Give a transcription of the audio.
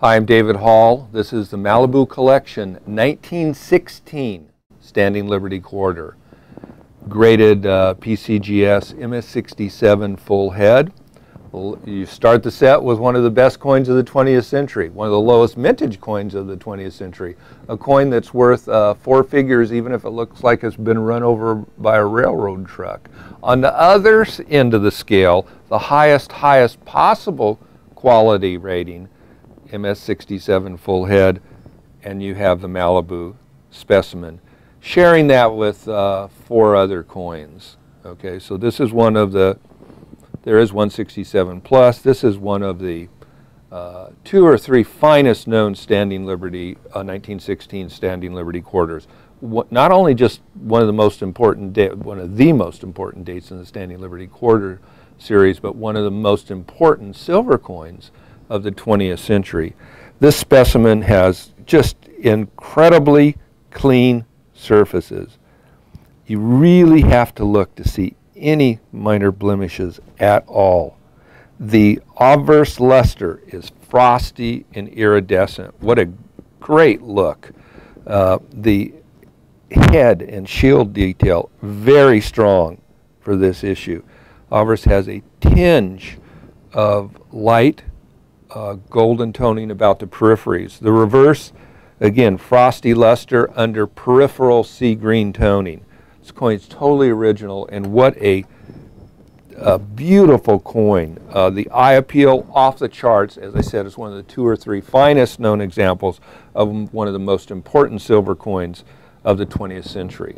Hi, I'm David Hall. This is the Malibu Collection 1916 Standing Liberty Quarter. Graded uh, PCGS MS67 full head. You start the set with one of the best coins of the 20th century, one of the lowest mintage coins of the 20th century, a coin that's worth uh, four figures even if it looks like it's been run over by a railroad truck. On the other end of the scale, the highest, highest possible quality rating, MS67 full head, and you have the Malibu specimen, sharing that with uh, four other coins. Okay, so this is one of the there is 167 plus. This is one of the uh, two or three finest known Standing Liberty, uh, 1916 Standing Liberty quarters. What, not only just one of the most important, one of the most important dates in the Standing Liberty quarter series, but one of the most important silver coins of the 20th century. This specimen has just incredibly clean surfaces. You really have to look to see any minor blemishes at all. The obverse luster is frosty and iridescent. What a great look. Uh, the head and shield detail, very strong for this issue. Obverse has a tinge of light uh, golden toning about the peripheries. The reverse, again, frosty luster under peripheral sea green toning. This coin's totally original, and what a, a beautiful coin. Uh, the eye appeal off the charts, as I said, is one of the two or three finest known examples of one of the most important silver coins of the 20th century.